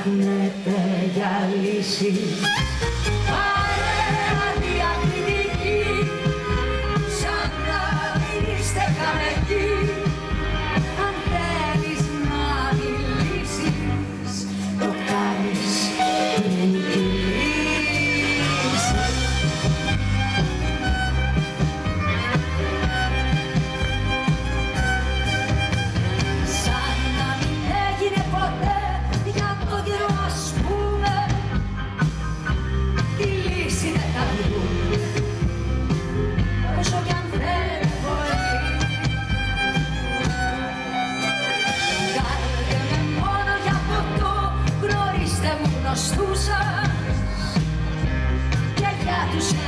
ψάχνετε για λύση. Παρέα διακριτική σαν να μην είστε κανεκοί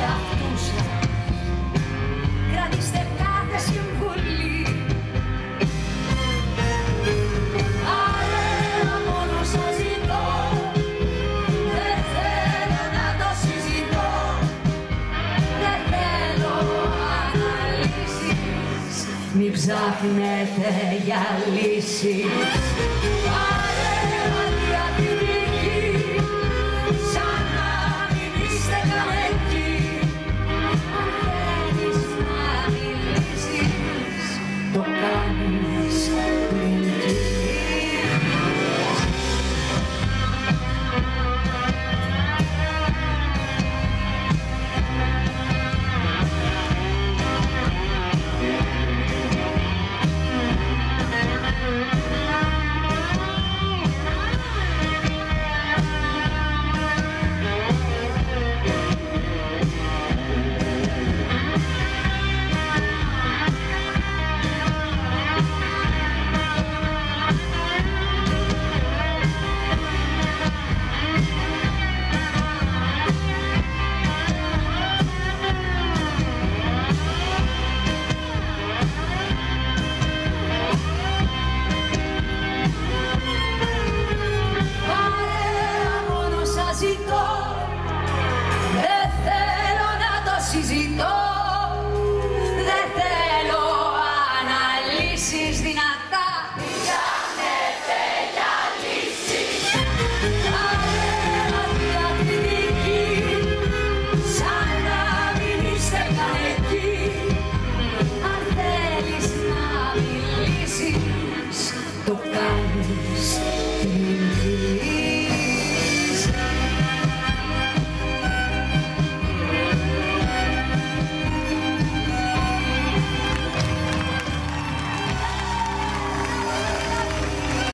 εαυτούς σας κρατήστε κάθε συμβουλή. Αέρα μόνο σας ζητώ. Δεν θέλω να το συζητώ. Δεν θέλω αναλύσεις. Μη ψάχνετε για λύσεις